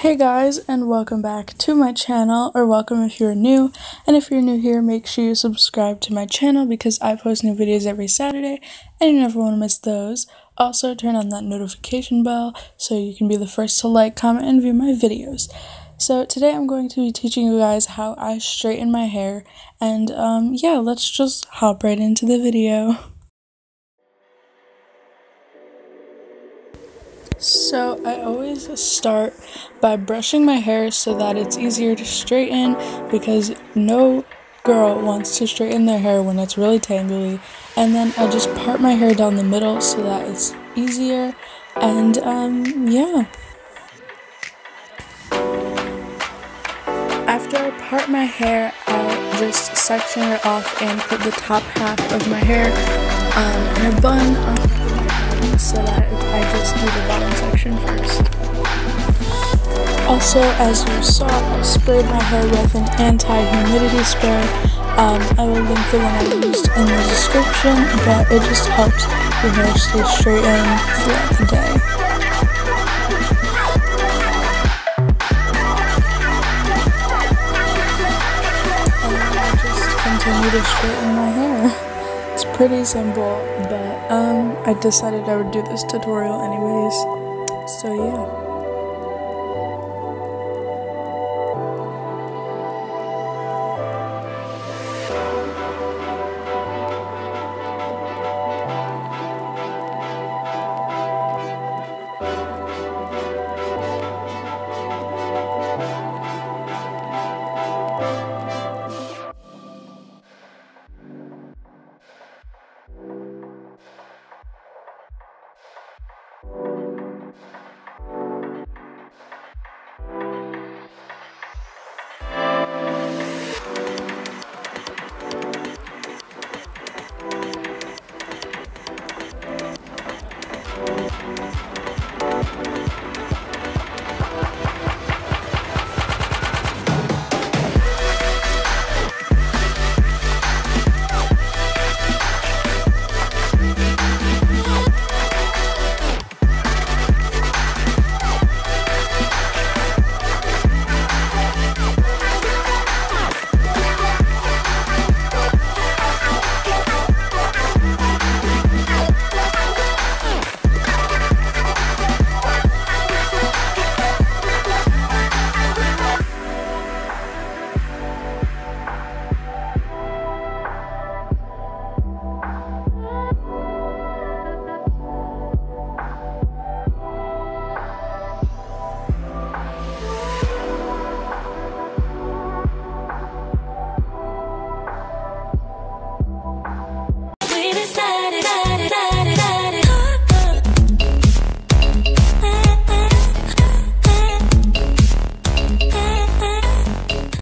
Hey guys and welcome back to my channel or welcome if you're new and if you're new here make sure you subscribe to my channel because I post new videos every Saturday and you never want to miss those. Also turn on that notification bell so you can be the first to like, comment, and view my videos. So today I'm going to be teaching you guys how I straighten my hair and um, yeah let's just hop right into the video. So I always start by brushing my hair so that it's easier to straighten because no girl wants to straighten their hair when it's really tangly. And then I just part my hair down the middle so that it's easier. And um, yeah. After I part my hair, I just section it off and put the top half of my hair um, in a bun so that I just do the bottom first. Also, as you saw, I sprayed my hair with an anti-humidity spray. Um, I will link the one I used in the description, but it just helps your hair stay straightened throughout the day. And I just continue to straighten my hair. It's pretty simple, but um, I decided I would do this tutorial anyways. So, yeah.